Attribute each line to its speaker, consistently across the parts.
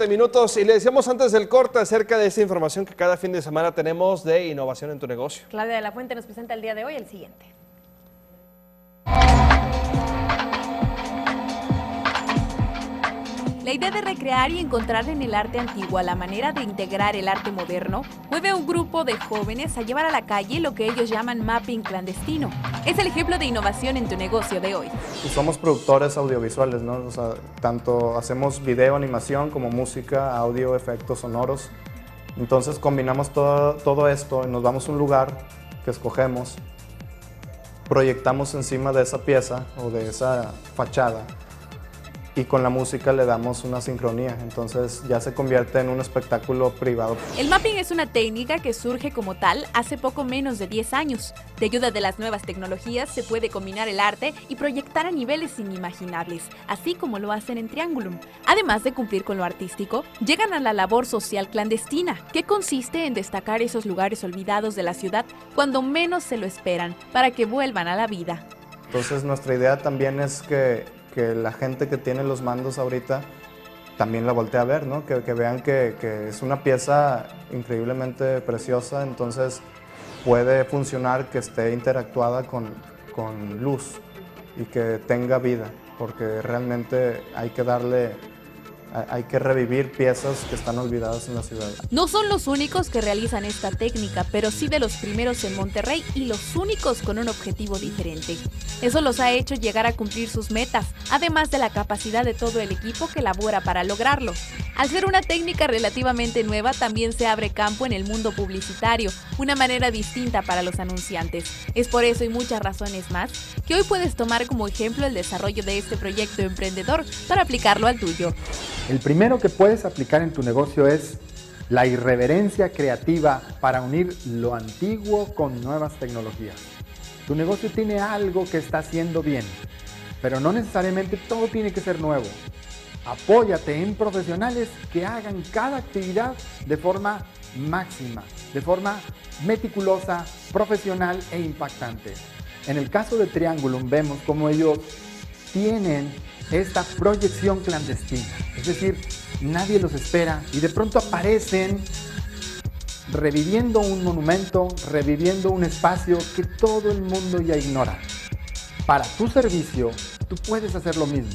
Speaker 1: 7 minutos y le decíamos antes del corte acerca de esta información que cada fin de semana tenemos de innovación en tu negocio.
Speaker 2: Claudia de la Fuente nos presenta el día de hoy el siguiente. La idea de recrear y encontrar en el arte antiguo la manera de integrar el arte moderno mueve a un grupo de jóvenes a llevar a la calle lo que ellos llaman mapping clandestino. Es el ejemplo de innovación en tu negocio de hoy.
Speaker 3: Pues somos productores audiovisuales, ¿no? O sea, tanto hacemos video, animación, como música, audio, efectos sonoros. Entonces combinamos todo, todo esto y nos vamos a un lugar que escogemos, proyectamos encima de esa pieza o de esa fachada y con la música le damos una sincronía, entonces ya se convierte en un espectáculo privado.
Speaker 2: El mapping es una técnica que surge como tal hace poco menos de 10 años. De ayuda de las nuevas tecnologías se puede combinar el arte y proyectar a niveles inimaginables, así como lo hacen en Triangulum. Además de cumplir con lo artístico, llegan a la labor social clandestina, que consiste en destacar esos lugares olvidados de la ciudad cuando menos se lo esperan, para que vuelvan a la vida.
Speaker 3: Entonces nuestra idea también es que que la gente que tiene los mandos ahorita también la voltee a ver, ¿no? que, vean que, es una pieza increíblemente preciosa, entonces puede funcionar que esté interactuada con, con luz y que tenga vida, porque realmente hay que darle hay que revivir piezas que están olvidadas en la ciudad.
Speaker 2: No son los únicos que realizan esta técnica, pero sí de los primeros en Monterrey y los únicos con un objetivo diferente. Eso los ha hecho llegar a cumplir sus metas, además de la capacidad de todo el equipo que labora para lograrlo. Al ser una técnica relativamente nueva, también se abre campo en el mundo publicitario, una manera distinta para los anunciantes. Es por eso y muchas razones más que hoy puedes tomar como ejemplo el desarrollo de este proyecto emprendedor para aplicarlo al tuyo.
Speaker 4: El primero que puedes aplicar en tu negocio es la irreverencia creativa para unir lo antiguo con nuevas tecnologías. Tu negocio tiene algo que está haciendo bien, pero no necesariamente todo tiene que ser nuevo. Apóyate en profesionales que hagan cada actividad de forma máxima, de forma meticulosa, profesional e impactante. En el caso de Triangulum vemos cómo ellos tienen esta proyección clandestina. Es decir, nadie los espera y de pronto aparecen reviviendo un monumento, reviviendo un espacio que todo el mundo ya ignora. Para tu servicio, tú puedes hacer lo mismo.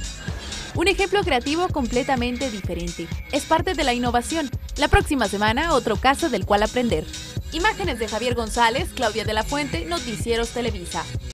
Speaker 2: Un ejemplo creativo completamente diferente. Es parte de la innovación. La próxima semana, otro caso del cual aprender. Imágenes de Javier González, Claudia de la Fuente, Noticieros Televisa.